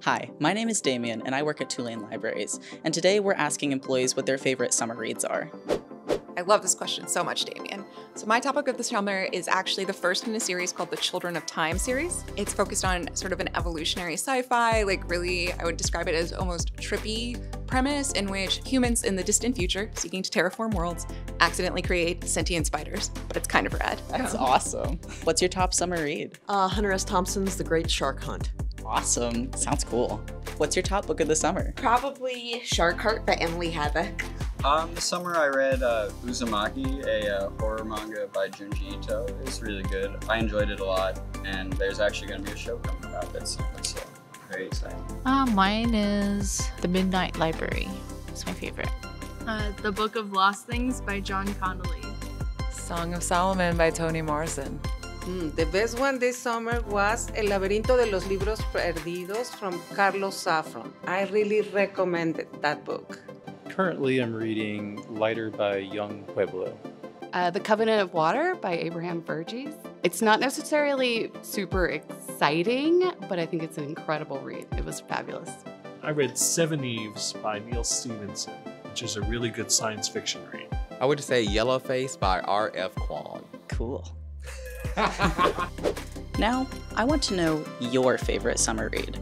Hi, my name is Damien and I work at Tulane Libraries, and today we're asking employees what their favorite summer reads are. I love this question so much, Damien. So my topic of the summer is actually the first in a series called the Children of Time series. It's focused on sort of an evolutionary sci-fi, like really, I would describe it as almost trippy premise in which humans in the distant future, seeking to terraform worlds, accidentally create sentient spiders. But it's kind of rad. That's awesome. What's your top summer read? Uh, Hunter S. Thompson's The Great Shark Hunt. Awesome. Sounds cool. What's your top book of the summer? Probably Shark Heart by Emily Habeck. Um, this summer I read uh, Uzumaki, a uh, horror manga by Junji Ito. It's really good. I enjoyed it a lot, and there's actually going to be a show coming about that soon, so very exciting. Uh, mine is The Midnight Library. It's my favorite. Uh, the Book of Lost Things by John Connolly. Song of Solomon by Toni Morrison. Mm, the best one this summer was El laberinto de los libros perdidos from Carlos Zafón. I really recommend that book. Currently, I'm reading Lighter by Yung Pueblo. Uh, the Covenant of Water by Abraham Verghese. It's not necessarily super exciting, but I think it's an incredible read. It was fabulous. I read Seveneves by Neal Stephenson, which is a really good science fiction read. I would say Yellowface by R.F. Kuang. Cool. now, I want to know your favorite summer read.